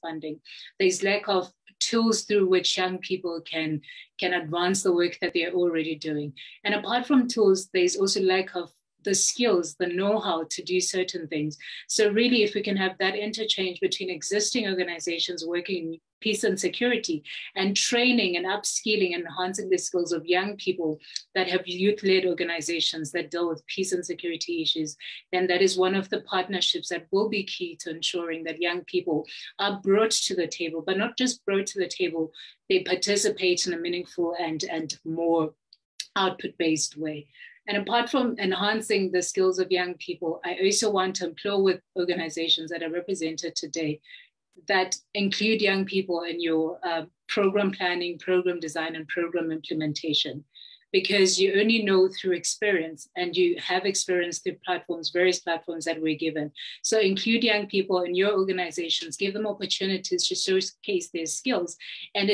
funding. There's lack of tools through which young people can can advance the work that they're already doing. And apart from tools, there's also lack of the skills, the know-how to do certain things. So really, if we can have that interchange between existing organizations working in peace and security and training and upskilling and enhancing the skills of young people that have youth-led organizations that deal with peace and security issues, then that is one of the partnerships that will be key to ensuring that young people are brought to the table, but not just brought to the table, they participate in a meaningful and, and more output-based way. And apart from enhancing the skills of young people, I also want to implore with organizations that are represented today that include young people in your uh, program planning, program design, and program implementation. Because you only know through experience and you have experience through platforms, various platforms that we're given. So include young people in your organizations, give them opportunities to showcase their skills. And